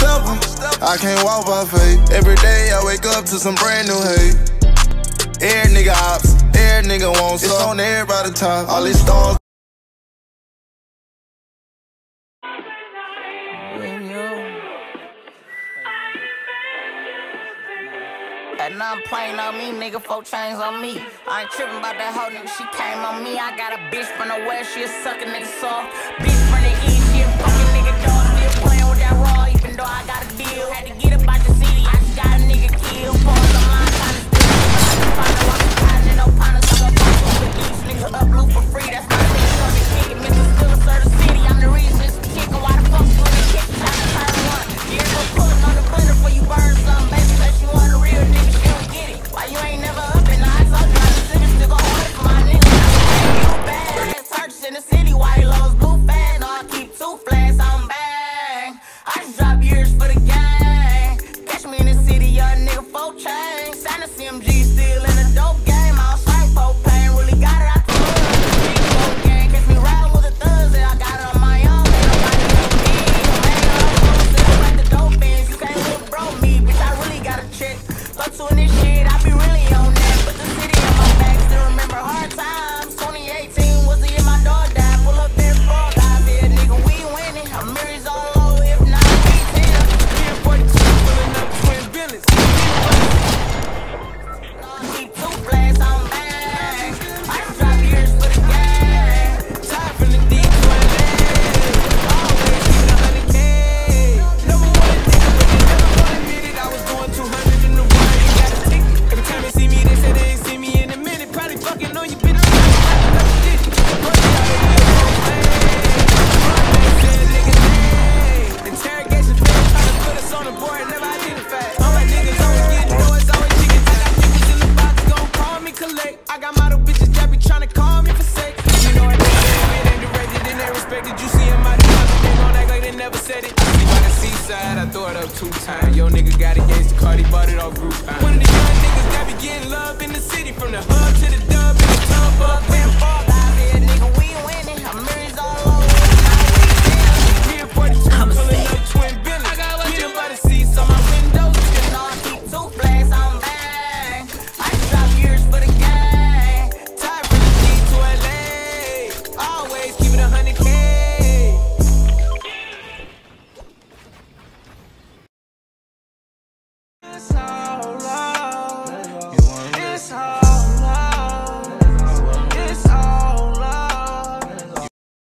stubborn. I can't walk by faith. Every day I wake up to some brand new hate. Air nigga ops, air nigga wants up. It's on everybody top. All these stars. That nun playing on me, nigga, four chains on me. I ain't tripping about that hoe, nigga, she came on me. I got a bitch from the west, she a suckin' nigga soft. Bitch from the east. the city, white loves blue. I got model bitches that be trying to call me for sex. You know I think it ain't directed and they respected. You see in my deposit, they gon' act like they never said it. By the seaside, I throw it up two times. Yo, nigga got against the car. honey